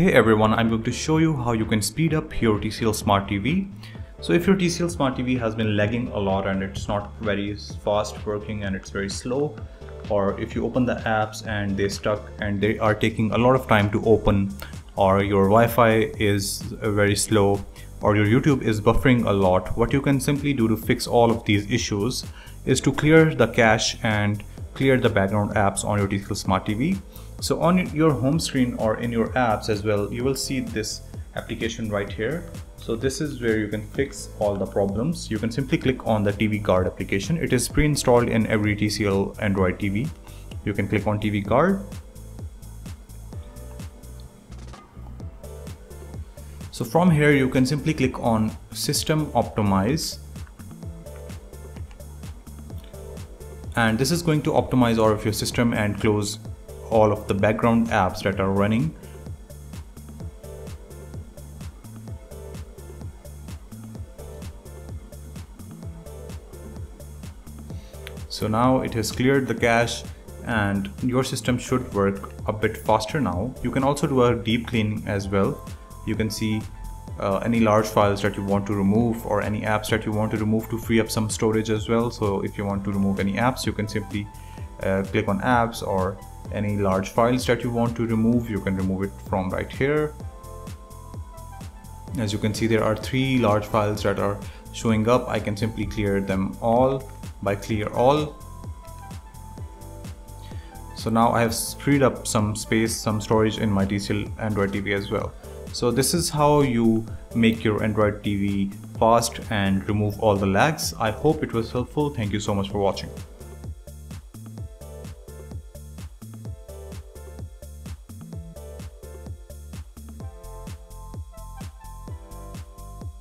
Hey everyone, I'm going to show you how you can speed up your TCL Smart TV. So if your TCL Smart TV has been lagging a lot and it's not very fast working and it's very slow, or if you open the apps and they stuck and they are taking a lot of time to open, or your Wi-Fi is uh, very slow, or your YouTube is buffering a lot, what you can simply do to fix all of these issues is to clear the cache and clear the background apps on your TCL Smart TV. So on your home screen or in your apps as well, you will see this application right here. So this is where you can fix all the problems. You can simply click on the TV Guard application. It is pre-installed in every TCL Android TV. You can click on TV Guard. So from here you can simply click on System Optimize and this is going to optimize all of your system and close all of the background apps that are running. So now it has cleared the cache and your system should work a bit faster now. You can also do a deep cleaning as well. You can see uh, any large files that you want to remove or any apps that you want to remove to free up some storage as well. So if you want to remove any apps you can simply uh, click on apps or any large files that you want to remove you can remove it from right here. As you can see there are three large files that are showing up. I can simply clear them all by clear all. So now I have freed up some space some storage in my TCL Android TV as well so this is how you make your Android TV fast and remove all the lags. I hope it was helpful. Thank you so much for watching.